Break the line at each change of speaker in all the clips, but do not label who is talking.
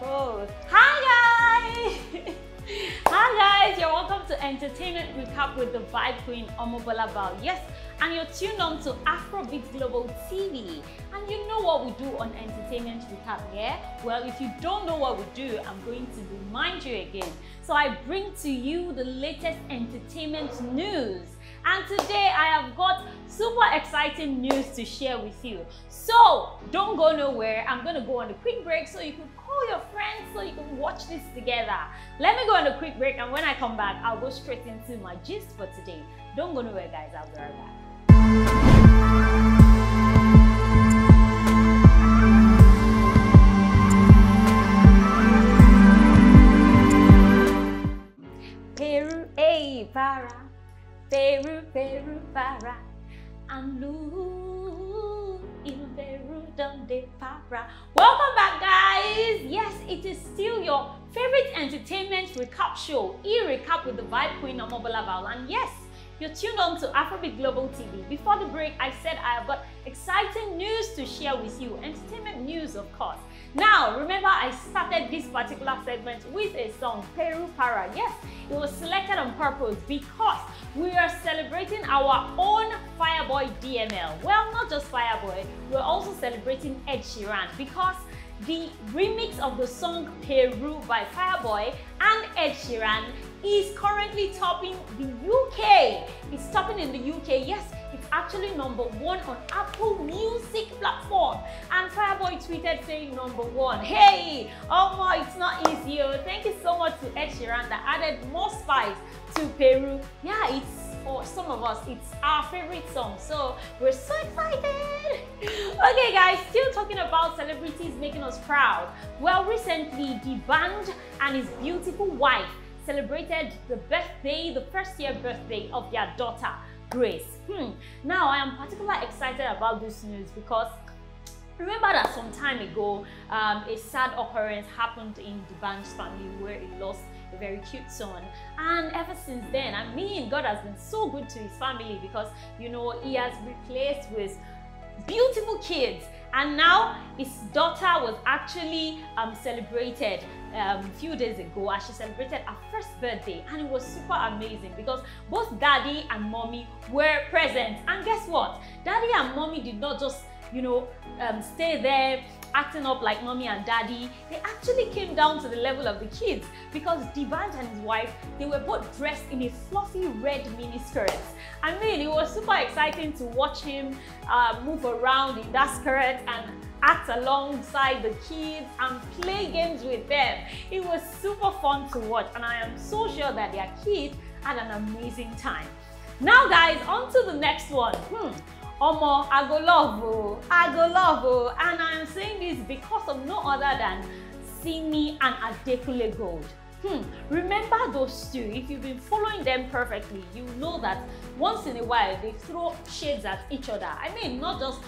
selfie. Hi guys! Hi guys, you're welcome to Entertainment Recap with the Vibe Queen Omobola Val. Yes, and you're tuned on to Afrobeat Global TV. And you know what we do on Entertainment Recap, yeah? Well, if you don't know what we do, I'm going to remind you again. So I bring to you the latest entertainment news. And today I have got super exciting news to share with you. So don't go nowhere. I'm going to go on a quick break so you can call your friends so you can watch this together. Let me go on a quick break and when I come back, I'll go straight into my gist for today. Don't go nowhere guys, I'll be right back. Peru, hey, para. Peru, Peru, para. Donde para. Welcome back, guys. Yes, it is still your favorite entertainment recap show, E-Recap with the Vibe Queen Omobola. And yes, you're tuned on to Afrobeat Global TV. Before the break, I said I have got exciting news to share with you. Entertainment news, of course. Now, remember I started this particular segment with a song, Peru Para. Yes, it was selected on purpose because we are celebrating our own Fireboy DML. Well, not just Fireboy, we're also celebrating Ed Sheeran because the remix of the song Peru by Fireboy and Ed Sheeran is currently topping the UK. It's topping in the UK. Yes, actually number one on Apple Music platform. And Fireboy tweeted saying number one. Hey, oh my, it's not easy. Oh. Thank you so much to Ed Sheeran that added more spice to Peru. Yeah, it's for some of us, it's our favorite song. So we're so excited. Okay, guys, still talking about celebrities making us proud. Well, recently, the band and his beautiful wife celebrated the birthday, the first year birthday of their daughter, Grace. Hmm. Now, I am particularly excited about this news because remember that some time ago, um, a sad occurrence happened in D'banj's family where he lost a very cute son. And ever since then, I mean, God has been so good to his family because, you know, he has replaced with beautiful kids. And now his daughter was actually um, celebrated um, a few days ago. As she celebrated her first birthday. And it was super amazing because both daddy and mommy were present. And guess what? Daddy and mommy did not just you know um, stay there acting up like mommy and daddy they actually came down to the level of the kids because D'banj and his wife they were both dressed in a fluffy red mini skirts I mean it was super exciting to watch him uh, move around in that skirt and act alongside the kids and play games with them. It was super fun to watch and I am so sure that their kids had an amazing time. Now guys on to the next one. Hmm. Omo, I go love oh, I go love oh. And I am saying this because of no other than Simi and Adekunle Gold. Hmm, remember those two? If you've been following them perfectly, you know that once in a while they throw shades at each other. I mean, not just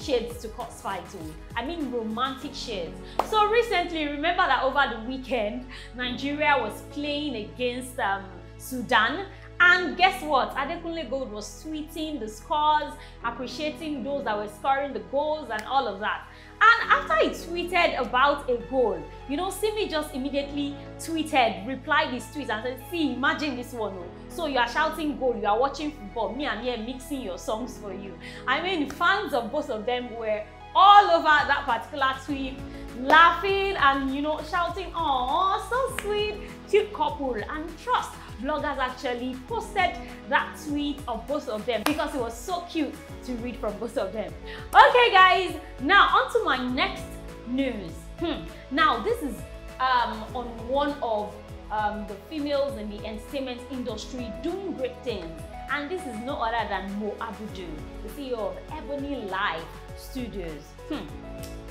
shades to cause fight oh. I mean romantic shades. So recently, remember that over the weekend, Nigeria was playing against um, Sudan and guess what? Adekunle Gold was tweeting the scores, appreciating those that were scoring the goals and all of that. And after he tweeted about a goal, you know, Simi just immediately tweeted, replied his tweets and said, see, imagine this one. Oh. So you are shouting goal, you are watching football, me and here mixing your songs for you. I mean, fans of both of them were all over that particular tweet, laughing and, you know, shouting, oh, so sweet, cute couple. And trust, bloggers actually posted that tweet of both of them because it was so cute to read from both of them. Okay guys, now on to my next news. Hmm. Now this is um, on one of um, the females in the entertainment industry doing great things. And this is no other than Mo Abudu, the CEO of Ebony Life Studios. Hmm.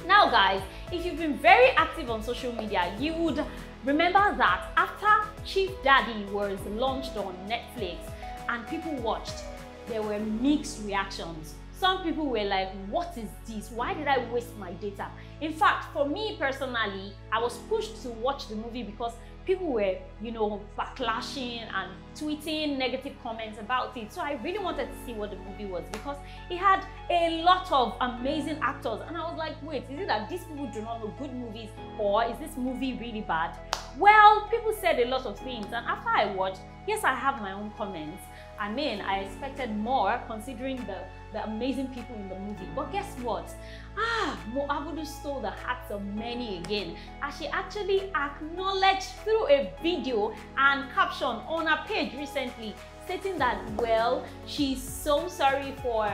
Now guys, if you've been very active on social media, you would remember that after Chief Daddy was launched on Netflix and people watched, there were mixed reactions. Some people were like, what is this? Why did I waste my data? In fact, for me personally, I was pushed to watch the movie because people were, you know, backlashing and tweeting negative comments about it. So I really wanted to see what the movie was because it had a lot of amazing actors. And I was like, wait, is it that these people do not know good movies or is this movie really bad? Well, people said a lot of things. And after I watched, yes, I have my own comments. I mean, I expected more considering the, the amazing people in the movie. But guess what? Ah, Mo Abudu stole the hearts of many again as she actually acknowledged through a video and caption on her page recently stating that, well, she's so sorry for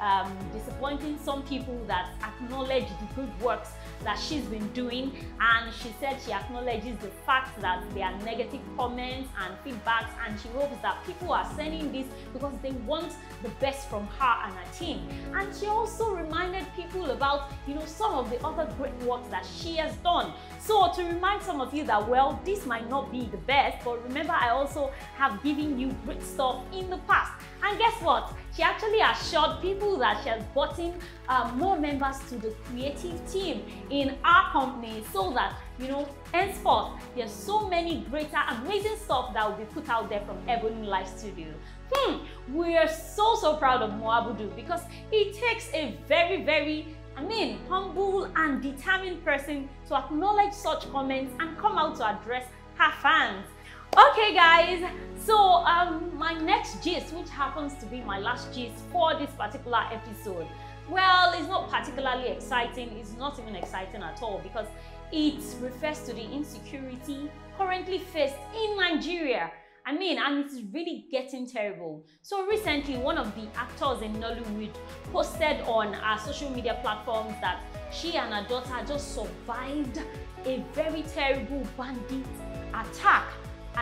um, disappointing some people that acknowledge the good works that she's been doing and she said she acknowledges the fact that there are negative comments and feedbacks and she hopes that people are sending this because they want the best from her and her team and she also reminded people about you know some of the other great work that she has done so to remind some of you that well this might not be the best but remember I also have given you great stuff in the past and guess what? She actually assured people that she has brought in um, more members to the creative team in our company so that, you know, henceforth, there's so many greater, amazing stuff that will be put out there from Ebony Life Studio. Hmm, we're so, so proud of Mo Abudu because it takes a very, very I mean, humble and determined person to acknowledge such comments and come out to address her fans. Okay guys, so um, my next gist, which happens to be my last gist for this particular episode, well, it's not particularly exciting, it's not even exciting at all because it refers to the insecurity currently faced in Nigeria. I mean, and it's really getting terrible. So recently, one of the actors in Nollywood posted on our social media platforms that she and her daughter just survived a very terrible bandit attack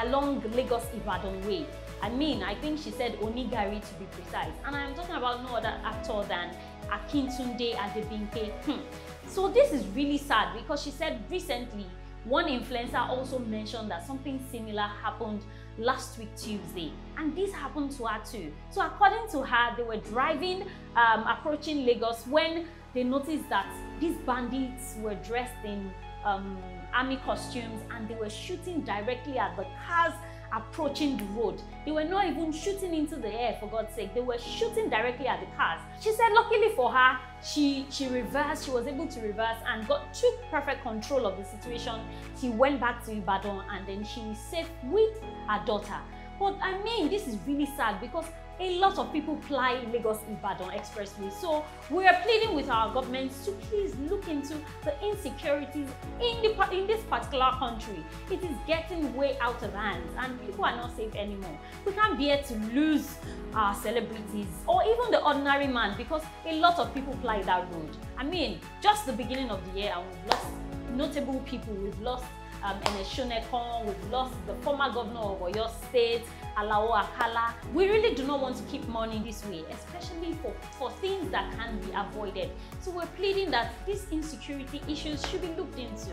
along Lagos Ibadan Way. I mean, I think she said Onigari to be precise. And I'm talking about no other actor than Akintunde Adebimpe. Hmm. So this is really sad because she said recently one influencer also mentioned that something similar happened last week Tuesday and this happened to her too. So according to her, they were driving um, approaching Lagos when they noticed that these bandits were dressed in um, army costumes and they were shooting directly at the cars approaching the road. They were not even shooting into the air for God's sake. They were shooting directly at the cars. She said luckily for her, she, she reversed, she was able to reverse and got took perfect control of the situation. She went back to Ibadan and then she was safe with her daughter. But I mean, this is really sad because a lot of people fly Lagos Ibadan expressway. So we are pleading with our governments to please look into the insecurities in, the, in this particular country. It is getting way out of hand and people are not safe anymore. We can't bear to lose our celebrities or even the ordinary man because a lot of people fly that road. I mean, just the beginning of the year and we've lost notable people. We've lost um, Ernest Shonekan, we've lost the former governor of Oyo State, Alao Akala. We really do not want to keep mourning this way, especially for, for things that can be avoided. So we're pleading that these insecurity issues should be looked into.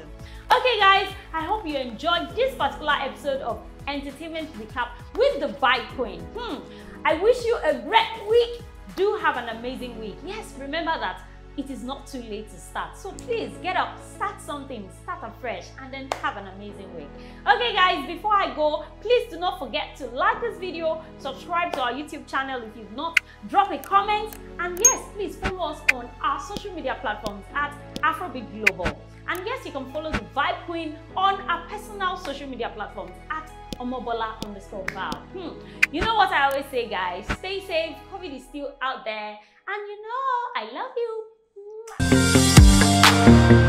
Okay guys, I hope you enjoyed this particular episode of Entertainment Recap with the Queen. Hmm, I wish you a great week. Do have an amazing week. Yes, remember that it is not too late to start. So please get up, start something, start afresh, and then have an amazing week. Okay guys, before I go, please do not forget to like this video, subscribe to our YouTube channel if you've not, drop a comment, and yes, please follow us on our social media platforms at Afrobeat Global. And yes, you can follow the Vibe Queen on our personal social media platforms at Omobola underscore Val. Hmm. You know what I always say, guys? Stay safe. COVID is still out there. And you know, I love you. Música